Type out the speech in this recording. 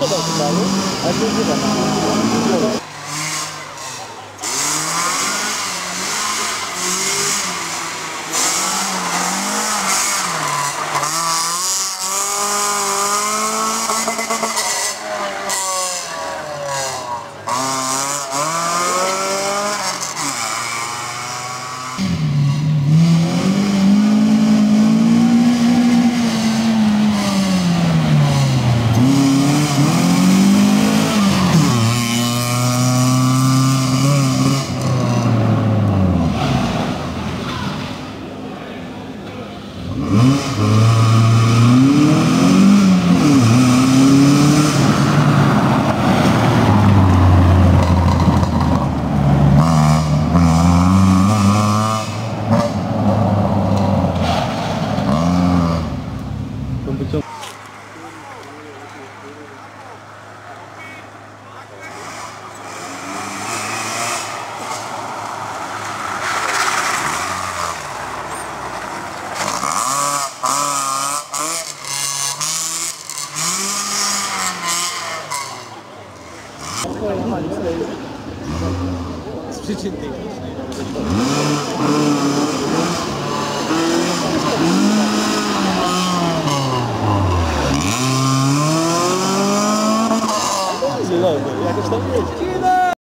Kota baru, ada juga nama. Z przyczyn technicznych. Zielony, jakoś tam jeździ.